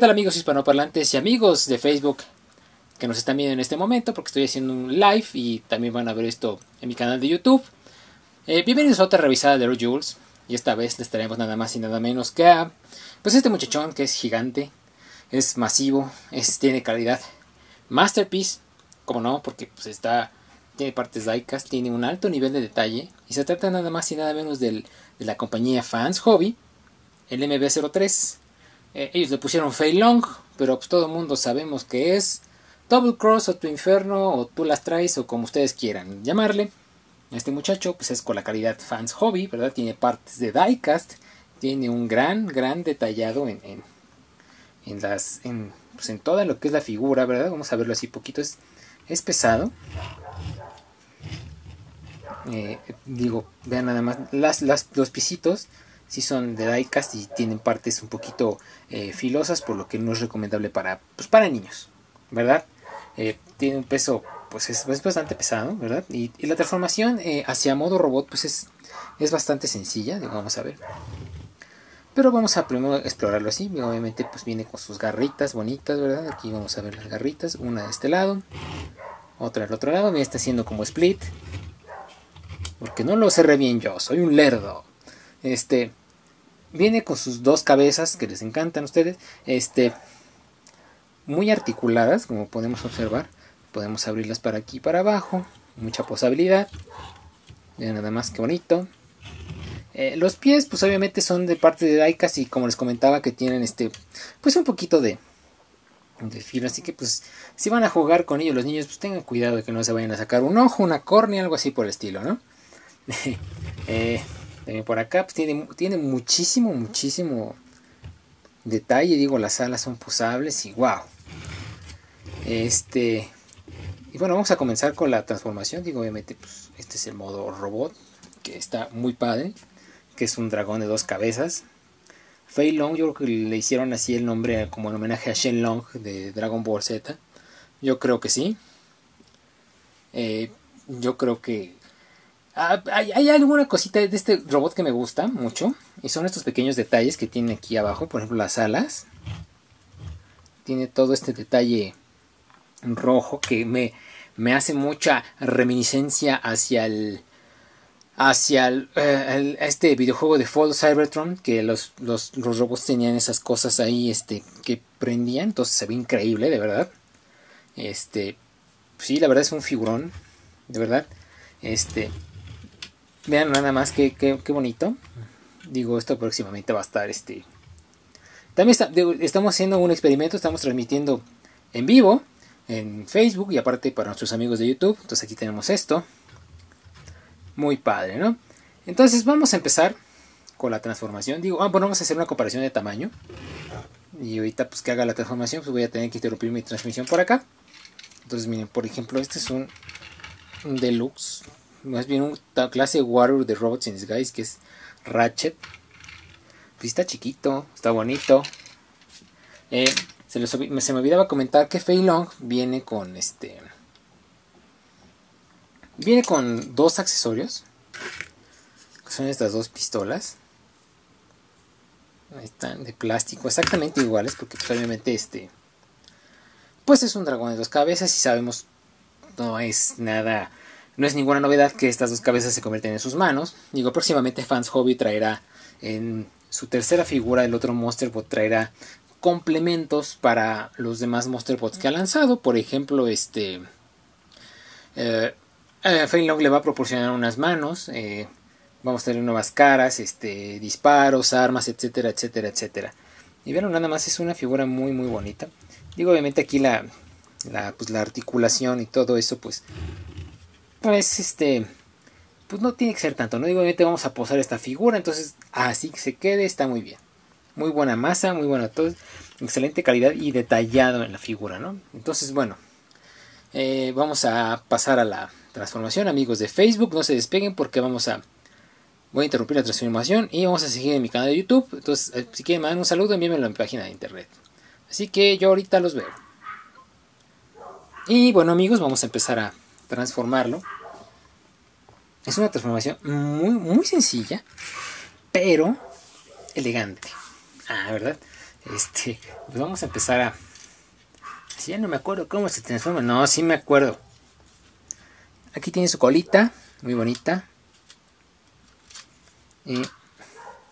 tal amigos hispanoparlantes y amigos de Facebook que nos están viendo en este momento? Porque estoy haciendo un live y también van a ver esto en mi canal de YouTube. Eh, bienvenidos a otra revisada de Jules. Y esta vez les traemos nada más y nada menos que a... Pues este muchachón que es gigante, es masivo, es, tiene calidad. Masterpiece, como no, porque pues está... Tiene partes diecast, tiene un alto nivel de detalle. Y se trata nada más y nada menos del, de la compañía Fans Hobby, el MB03. Eh, ellos le pusieron Fei Long, pero pues todo el mundo sabemos que es Double Cross o Tu Inferno o Tú las traes o como ustedes quieran llamarle. Este muchacho pues es con la calidad Fans Hobby, ¿verdad? Tiene partes de diecast, tiene un gran, gran detallado en, en, las, en, pues en toda lo que es la figura, ¿verdad? Vamos a verlo así poquito, es, es pesado. Eh, digo, vean nada más, las, las, los pisitos si son de diecast y tienen partes un poquito eh, filosas, por lo que no es recomendable para, pues para niños, ¿verdad? Eh, tiene un peso, pues es, bastante pesado, ¿verdad? Y, la transformación eh, hacia modo robot, pues es, es bastante sencilla, vamos a ver. Pero vamos a primero explorarlo así, obviamente pues viene con sus garritas bonitas, ¿verdad? Aquí vamos a ver las garritas, una de este lado, otra del otro lado, me está haciendo como split. Porque no lo cerré bien yo, soy un lerdo. Este, Viene con sus dos cabezas que les encantan a ustedes. Este, muy articuladas, como podemos observar. Podemos abrirlas para aquí y para abajo. Mucha posibilidad. Vean nada más que bonito. Eh, los pies, pues obviamente son de parte de Daikas y como les comentaba que tienen este, pues un poquito de, de fibra. Así que pues si van a jugar con ellos los niños, pues tengan cuidado de que no se vayan a sacar un ojo, una córnea, algo así por el estilo, ¿no? eh, por acá pues, tiene, tiene muchísimo, muchísimo detalle. Digo, las alas son posables y wow. Este. Y bueno, vamos a comenzar con la transformación. Digo, obviamente, pues este es el modo robot. Que está muy padre. Que es un dragón de dos cabezas. Fei Long, yo creo que le hicieron así el nombre como en homenaje a Shen Long de Dragon Ball Z. Yo creo que sí. Eh, yo creo que Ah, hay, alguna cosita de este robot que me gusta mucho. Y son estos pequeños detalles que tiene aquí abajo. Por ejemplo, las alas. Tiene todo este detalle rojo que me, me hace mucha reminiscencia hacia el hacia eh, este videojuego de Fall Cybertron que los, los, los, robots tenían esas cosas ahí este que prendían entonces se ve increíble de verdad este sí la verdad es un figurón de verdad este Vean nada más que, bonito. Digo, esto próximamente va a estar este. También estamos haciendo un experimento, estamos transmitiendo en vivo en Facebook y aparte para nuestros amigos de YouTube. Entonces aquí tenemos esto. Muy padre, ¿no? Entonces vamos a empezar con la transformación. Digo, ah, bueno, vamos a hacer una comparación de tamaño. Y ahorita pues que haga la transformación, pues voy a tener que interrumpir mi transmisión por acá. Entonces miren, por ejemplo, este es un deluxe más bien una clase Warrior de Robots in Disguise que es Ratchet. Pues está chiquito, está bonito. Eh, se, me olvidaba comentar que Fei Long viene con este. Viene con dos accesorios. Son estas dos pistolas. Ahí están, de plástico, exactamente iguales, porque pues, obviamente este. Pues es un dragón de dos cabezas y sabemos. No es nada no es ninguna novedad que estas dos cabezas se convierten en sus manos. Digo, próximamente Fans Hobby traerá en su tercera figura, el otro Monsterbot traerá complementos para los demás Monsterbots que ha lanzado. Por ejemplo, este. Eh, eh le va a proporcionar unas manos. Eh, vamos a tener nuevas caras, este, disparos, armas, etcétera, etcétera, etcétera. Y vean, nada más es una figura muy, muy bonita. Digo, obviamente aquí la, la, pues, la articulación y todo eso, pues pues este pues no tiene que ser tanto, ¿no? Digo, obviamente vamos a posar esta figura, entonces así que se quede, está muy bien. Muy buena masa, muy buena todo, excelente calidad y detallado en la figura, ¿no? Entonces, bueno, eh, vamos a pasar a la transformación, amigos de Facebook, no se despeguen porque vamos a... Voy a interrumpir la transformación y vamos a seguir en mi canal de YouTube. Entonces, eh, si quieren mandar un saludo, envíenmelo en mi página de internet. Así que yo ahorita los veo. Y bueno amigos, vamos a empezar a transformarlo. Es una transformación muy, muy sencilla, pero elegante. Ah, ¿verdad? Este, pues vamos a empezar a... Si ya no me acuerdo cómo se transforma. No, sí me acuerdo. Aquí tiene su colita, muy bonita. Y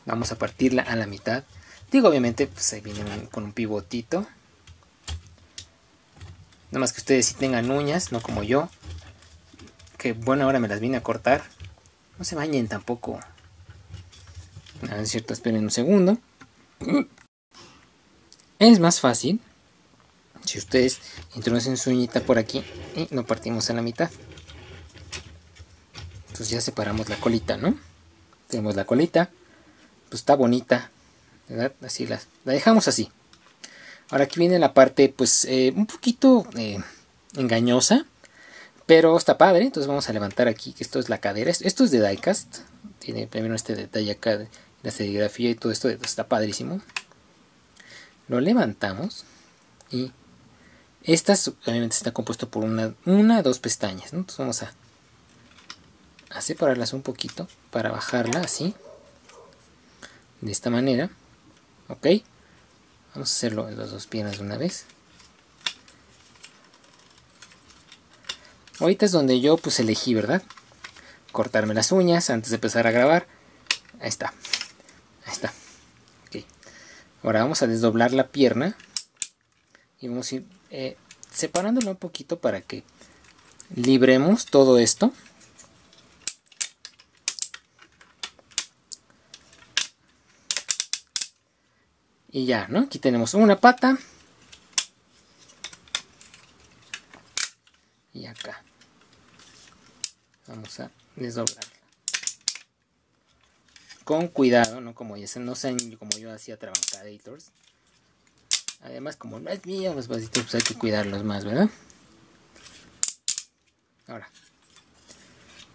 vamos a partirla a la mitad. Digo, obviamente, pues ahí viene con un pivotito. Nada más que ustedes si tengan uñas, no como yo. Que bueno, ahora me las vine a cortar. No se bañen tampoco. A ver, es cierto, esperen un segundo. Es más fácil si ustedes introducen su uñita por aquí y lo partimos a la mitad. Entonces ya separamos la colita, ¿no? Tenemos la colita. Pues está bonita. ¿Verdad? Así la, la dejamos así. Ahora aquí viene la parte pues eh, un poquito eh, engañosa. Pero está padre. Entonces vamos a levantar aquí que esto es la cadera. Esto es de diecast. Tiene primero este detalle acá la serigrafía y todo esto. Está padrísimo. Lo levantamos. Y esta obviamente está compuesto por una, una dos pestañas. Entonces vamos a, a separarlas un poquito para bajarla así. De esta manera. Ok. Vamos a hacerlo en las dos piernas de una vez. Ahorita es donde yo pues elegí, ¿verdad? Cortarme las uñas antes de empezar a grabar. Ahí está. Ahí está. Ok. Ahora vamos a desdoblar la pierna. Y vamos a ir eh, separándola un poquito para que libremos todo esto. Y ya, ¿no? Aquí tenemos una pata. Y acá. Desdoblarla. Con cuidado, ¿no? Como ya no sean como yo hacía Trabancaditors. Además, como no es mío, los vasitos pues hay que cuidarlos más, ¿verdad? Ahora.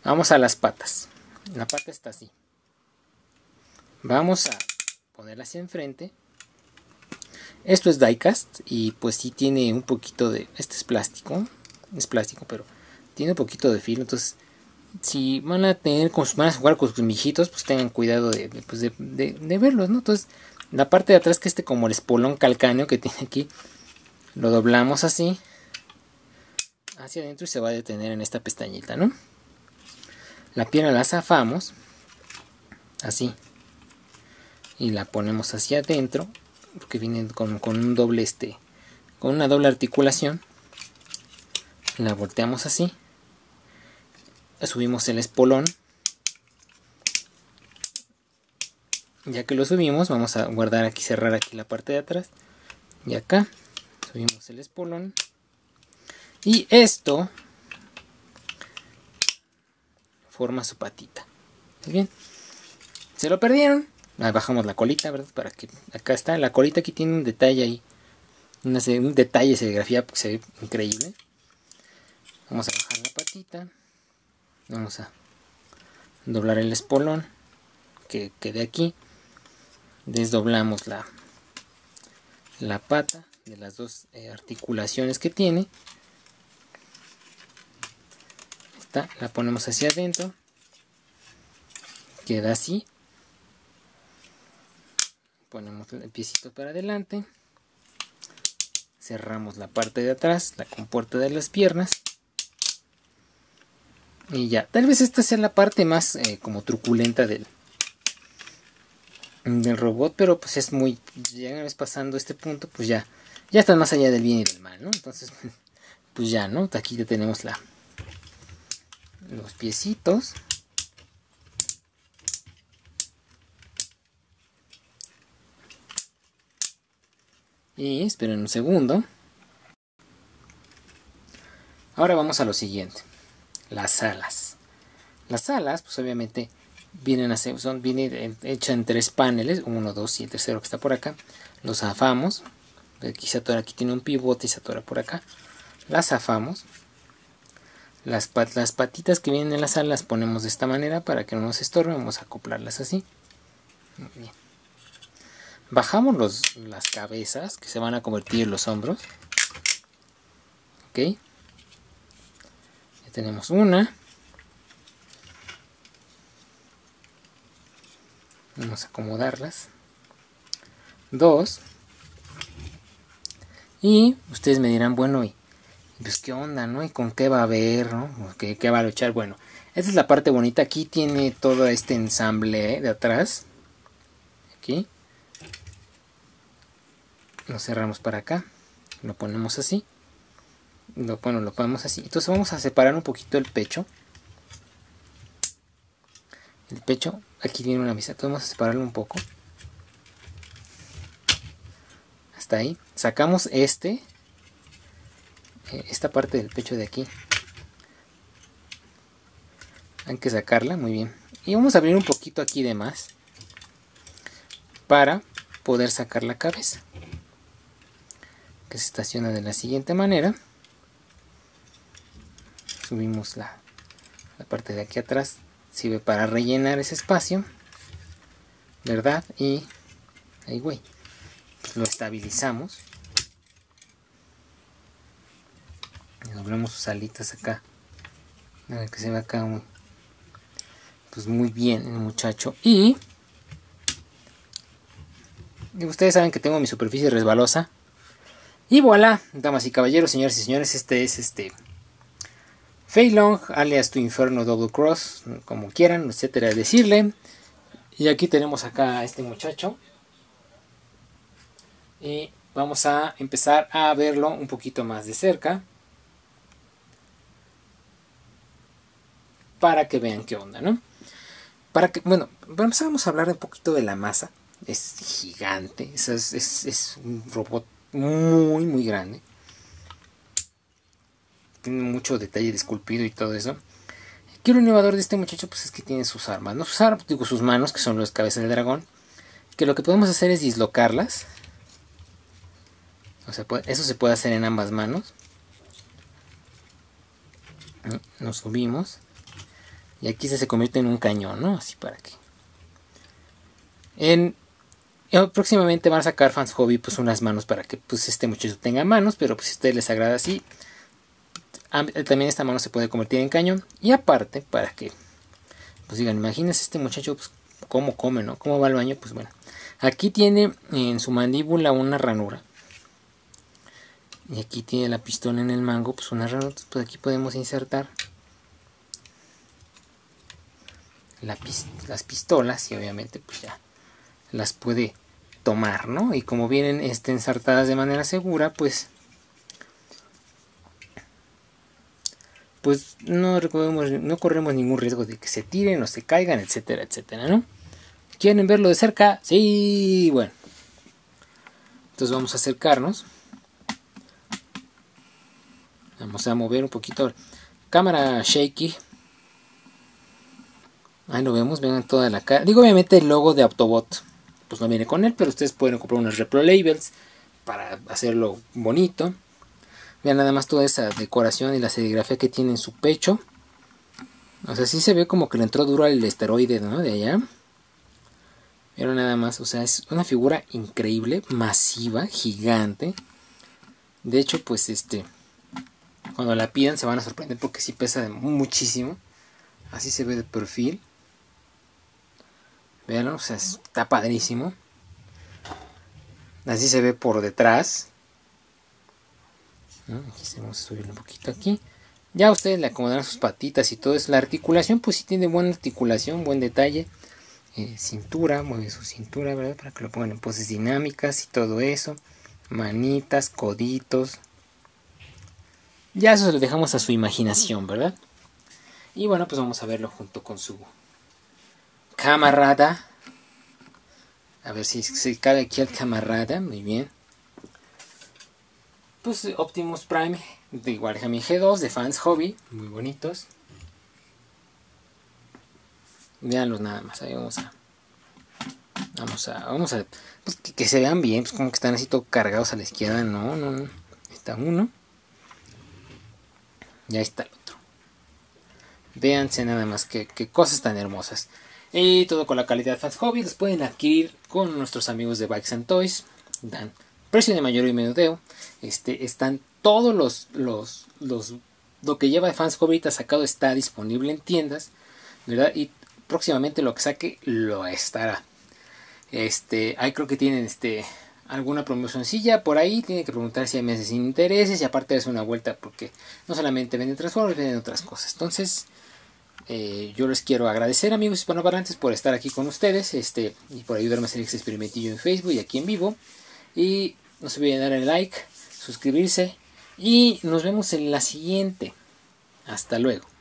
Vamos a las patas. La pata está así. Vamos a ponerla hacia enfrente esto es diecast y pues sí tiene un poquito de... Este es plástico, es plástico, pero tiene un poquito de filo. Entonces, si van a tener, van a jugar con sus mijitos, pues tengan cuidado de, pues de, verlos, ¿no? Entonces, la parte de atrás que este como el espolón calcáneo que tiene aquí, lo doblamos así hacia adentro y se va a detener en esta pestañita, ¿no? La pierna la zafamos así y la ponemos hacia adentro porque viene con, un doble este con una doble articulación la volteamos así subimos el espolón. Ya que lo subimos vamos a guardar aquí cerrar aquí la parte de atrás. Y acá subimos el espolón. Y esto forma su patita. Bien. Se lo perdieron bajamos la colita, ¿verdad? Para que acá está, la colita aquí tiene un detalle ahí, un detalle de serigrafía que se ve increíble. Vamos a bajar la patita, vamos a doblar el espolón que quede aquí, desdoblamos la, la pata de las dos eh, articulaciones que tiene. Esta la ponemos hacia adentro, queda así. Ponemos el piecito para adelante. Cerramos la parte de atrás la compuerta de las piernas y ya tal vez esta sea la parte más eh, como truculenta del del robot pero pues es muy ya una vez pasando este punto pues ya ya está más allá del bien y del mal no entonces pues ya no aquí ya tenemos la los piecitos Y esperen un segundo. Ahora vamos a lo siguiente. Las alas. Las alas, pues obviamente vienen a ser, son, viene hecha en tres paneles, uno, dos y el tercero que está por acá. Los zafamos. Aquí se atora, aquí tiene un pivote y se atora por acá. Las zafamos. Las, las patitas que vienen en las alas las ponemos de esta manera para que no nos estorbe. Vamos a acoplarlas así. Bajamos los, las cabezas que se van a convertir en los hombros ok tenemos una vamos a acomodarlas dos Y ustedes me dirán, bueno, y pues qué onda, ¿no? ¿Y con qué va a haber, ¿no? ¿Qué, qué va a luchar? Bueno, esta es la parte bonita. Aquí tiene todo este ensamble de atrás. Aquí. Lo cerramos para acá. Lo ponemos así. Lo, bueno, lo ponemos así. Entonces vamos a separar un poquito el pecho. El pecho, aquí viene una misa. Entonces vamos a separarlo un poco. Hasta ahí. Sacamos este. Eh, esta parte del pecho de aquí. Hay que sacarla, muy bien. Y vamos a abrir un poquito aquí de más. Para poder sacar la cabeza. Que se estaciona de la siguiente manera. Subimos la, la parte de aquí atrás. Sirve para rellenar ese espacio. ¿Verdad? Y ahí, güey. Pues lo estabilizamos. Y doblamos sus alitas acá. que se ve acá muy, pues muy bien el muchacho. Y, ustedes saben que tengo mi superficie resbalosa. Y voilà, damas y caballeros, señores y señores, este es este Fei Long, alias tu inferno double cross, como quieran, etcétera, decirle. Y aquí tenemos acá a este muchacho. Y vamos a empezar a verlo un poquito más de cerca. Para que vean qué onda, ¿no? Para que, bueno, vamos a hablar un poquito de la masa. Es gigante, es, es, un robot muy, muy grande. Tiene mucho detalle de esculpido y todo eso. Aquí lo innovador de este muchacho pues es que tiene sus armas, ¿no? Sus armas, digo, sus manos, que son las cabezas del dragón. Que lo que podemos hacer es dislocarlas. O sea, eso se puede hacer en ambas manos. Nos subimos. Y aquí se, convierte en un cañón, ¿no? Así para que. En, eh, próximamente van a sacar Fans Hobby pues unas manos para que pues este muchacho tenga manos, pero pues si a ustedes les agrada así, también esta mano se puede convertir en cañón. Y aparte, para que, pues digan, imagínense este muchacho pues, cómo come, ¿no? ¿Cómo va al baño? Pues bueno, aquí tiene en su mandíbula una ranura. Y aquí tiene la pistola en el mango, pues una ranura, pues aquí podemos insertar las pistolas y obviamente pues ya las puede tomar, ¿no? Y como vienen este, ensartadas de manera segura, pues pues no, no corremos ningún riesgo de que se tiren o se caigan, etcétera, etcétera, ¿no? ¿Quieren verlo de cerca? Sí, bueno. Entonces vamos a acercarnos. Vamos a mover un poquito. Cámara shaky. Ahí lo vemos, ven toda la cara. Digo, obviamente el logo de Autobot, pues no viene con él, pero ustedes pueden comprar unos Repro Labels para hacerlo bonito. Vean nada más toda esa decoración y la serigrafía que tiene en su pecho. O sea, sí se ve como que le entró duro al esteroide, ¿no? De allá. Pero nada más, o sea, es una figura increíble, masiva, gigante. De hecho, pues este, cuando la pidan se van a sorprender porque sí pesa muchísimo. Así se ve de perfil. Vean, o sea, está padrísimo. Así se ve por detrás. Aquí vamos a subir un poquito aquí. Ya ustedes le acomodarán sus patitas y todo eso. La articulación, pues sí tiene buena articulación, buen detalle. Eh, cintura, mueve su cintura, ¿verdad? Para que lo pongan en poses dinámicas y todo eso. Manitas, coditos. Ya eso lo dejamos a su imaginación, ¿verdad? Y bueno, pues vamos a verlo junto con su camarada. A ver si, se cabe aquí el camarada. Muy bien. Pues Optimus Prime de Warhammer G2 de Fans Hobby. Muy bonitos. Veanlos nada más. Ahí vamos a. Vamos a. Vamos a. Pues que, se vean bien. Pues como que están así todo cargados a la izquierda. No, no, no. Está uno. Y ahí está el otro. Véanse nada más que, que cosas tan hermosas. Y todo con la calidad Fast Hobby. Los pueden adquirir con nuestros amigos de Bikes Toys. Dan precio de mayor y menudeo. Este, están todos los, los, los, lo que lleva de Fans Hobby sacado está disponible en tiendas, ¿verdad? Y próximamente lo que saque lo estará. Este, ahí creo que tienen este, alguna promocioncilla por ahí, tiene que preguntar si hay meses sin intereses y aparte es una vuelta porque no solamente venden Transformers, venden otras cosas. Entonces, eh, yo les quiero agradecer amigos hispanoparlantes por estar aquí con ustedes este, y por ayudarme a hacer este experimentillo en Facebook y aquí en vivo. Y no se olviden darle like, suscribirse y nos vemos en la siguiente. Hasta luego.